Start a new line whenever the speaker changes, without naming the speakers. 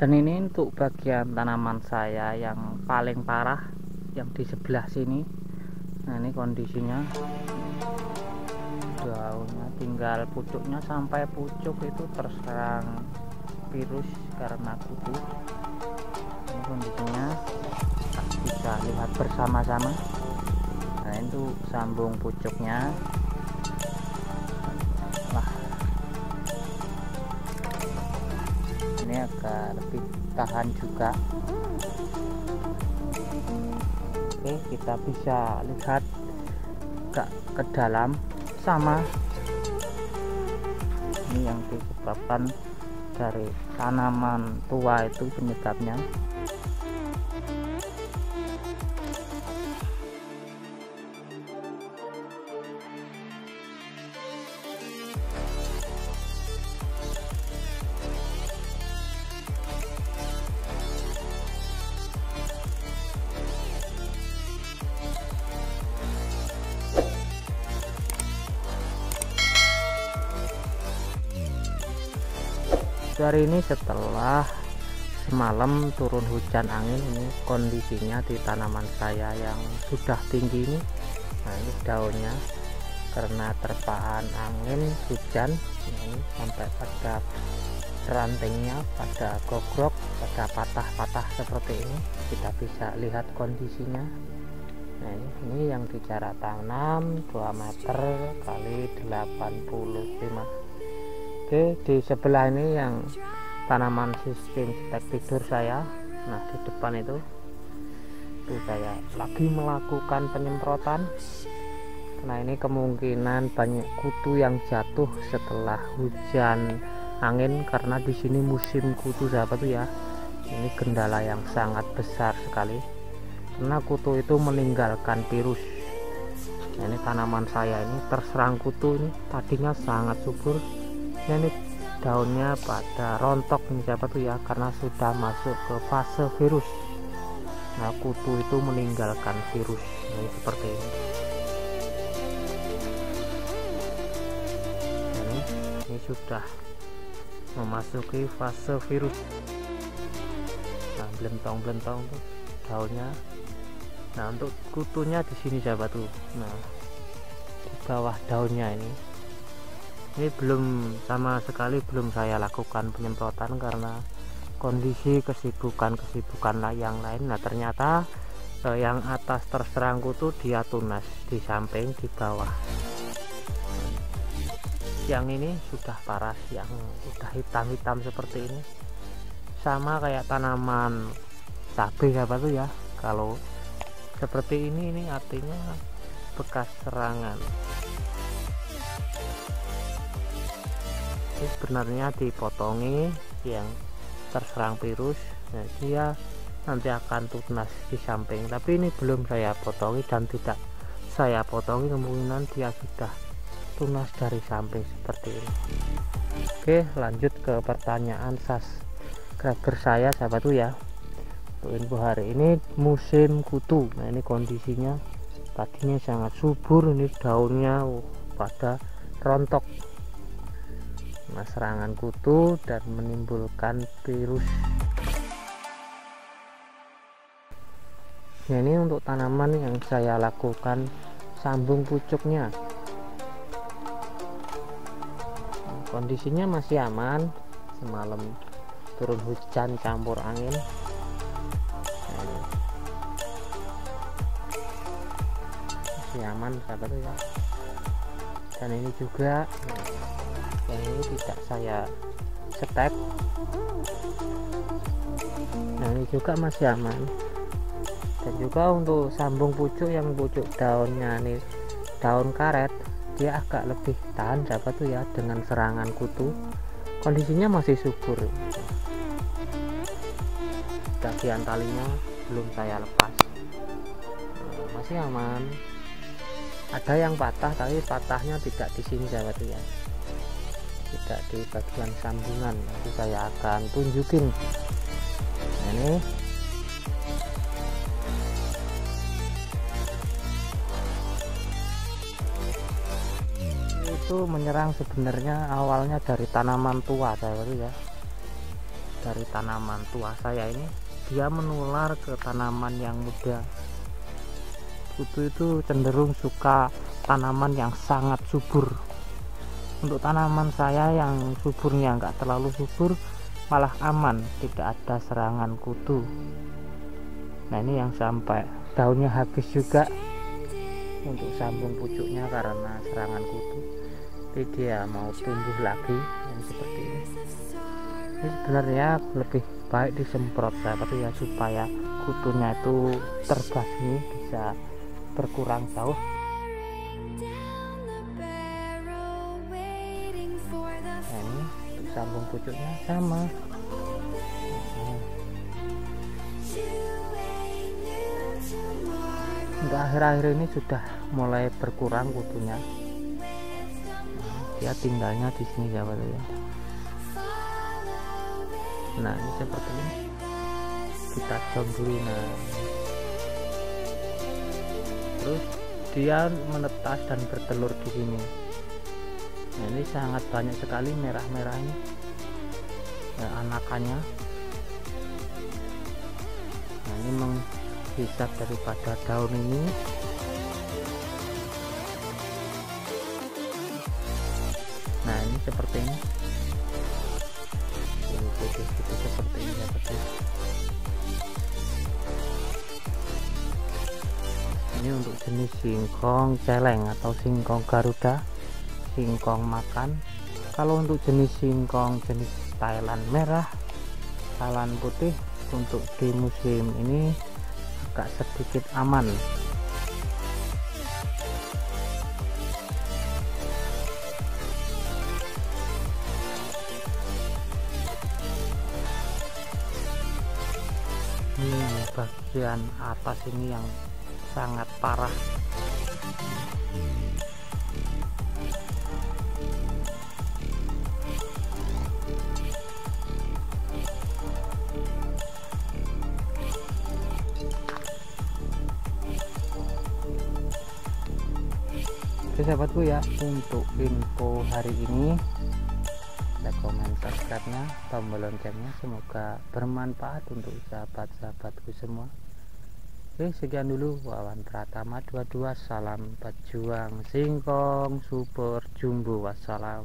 dan ini untuk bagian tanaman saya yang paling parah yang di sebelah sini. Nah ini kondisinya. Daunnya tinggal pucuknya sampai pucuk itu terserang virus karena kutu. Ini kondisinya. Kita lihat bersama-sama. Nah itu sambung pucuknya ini agak lebih tahan juga. Oke kita bisa lihat ke, ke dalam sama. Ini yang disebabkan dari tanaman tua itu penyebabnya hari ini setelah semalam turun hujan angin ini kondisinya di tanaman saya yang sudah tinggi ini. Nah ini daunnya. Karena terpaan angin hujan ini sampai pada rantingnya pada gogrok pada patah-patah seperti ini kita bisa lihat kondisinya. Nah ini, ini yang di jarak tanam 2 meter kali 85 Oke di sebelah ini yang tanaman sistem stek tidur saya. Nah di depan itu itu saya lagi melakukan penyemprotan. Nah ini kemungkinan banyak kutu yang jatuh setelah hujan angin karena di sini musim kutu sahabat tuh ya ini kendala yang sangat besar sekali. Karena kutu itu meninggalkan virus. Nah, ini tanaman saya ini terserang kutu ini tadinya sangat subur ini daunnya pada rontok ini siapa tuh ya? Karena sudah masuk ke fase virus. Nah kutu itu meninggalkan virus. Ini seperti ini. Ini, ini sudah memasuki fase virus. Nah belentong-belentong tuh daunnya. Nah untuk kutunya di sini sahabat tuh? Nah di bawah daunnya ini ini belum sama sekali belum saya lakukan penyemprotan karena kondisi kesibukan-kesibukan yang lain. Nah ternyata eh, yang atas terserang kutu dia tunas di samping di bawah. Yang ini sudah parah yang sudah hitam-hitam seperti ini. Sama kayak tanaman cabai apa tuh ya. Kalau seperti ini ini artinya bekas serangan ini sebenarnya dipotongi yang terserang virus. Nah dia nanti akan tunas di samping. Tapi ini belum saya potongi dan tidak saya potongi kemungkinan dia sudah tunas dari samping seperti ini. Oke lanjut ke pertanyaan subscriber saya sahabat tuh ya. Untuk info hari ini musim kutu. Nah ini kondisinya tadinya sangat subur ini daunnya oh, pada rontok serangan kutu dan menimbulkan virus. Nah, ini untuk tanaman yang saya lakukan sambung pucuknya. Kondisinya masih aman. Semalam turun hujan campur angin. Masih aman sahabat ya. Dan ini juga yang ini tidak saya setek nah ini juga masih aman. Dan juga untuk sambung pucuk yang pucuk daunnya ini daun karet dia agak lebih tahan dapat tuh ya dengan serangan kutu. Kondisinya masih subur. Bagian talinya belum saya lepas. Nah, masih aman. Ada yang patah tapi patahnya tidak di sini sahabat ya tidak di bagian sambungan. Nanti saya akan tunjukin. Ini. Itu menyerang sebenarnya awalnya dari tanaman tua saya ya. Dari tanaman tua saya ini. Dia menular ke tanaman yang muda. Kutu itu cenderung suka tanaman yang sangat subur untuk tanaman saya yang suburnya enggak terlalu subur malah aman tidak ada serangan kutu. Nah ini yang sampai daunnya habis juga. Untuk sambung pucuknya karena serangan kutu. Jadi dia mau tumbuh lagi yang seperti ini. Ini sebenarnya lebih baik disemprot tapi ya supaya kutunya itu terbasmi bisa berkurang jauh nah ini sambung pucuknya sama. Untuk akhir-akhir ini sudah mulai berkurang kutunya. Dia tinggalnya di sini ya nah ini seperti ini. Kita jom dulu nah. Terus dia menetas dan bertelur di sini nah, ini sangat banyak sekali merah-merah ini ya, anakannya. Nah ini menghisap daripada daun ini. Nah ini seperti ini. Seperti ini ya ini untuk jenis singkong celeng atau singkong garuda singkong makan. Kalau untuk jenis singkong jenis Thailand merah Thailand putih untuk di musim ini agak sedikit aman. Ini bagian atas ini yang sangat parah Oke sahabatku ya untuk info hari ini like komen subscribe nya tombol loncengnya semoga bermanfaat untuk sahabat-sahabatku semua. Oke sekian dulu. Wawan Pratama 22 salam pejuang singkong super jumbo wassalam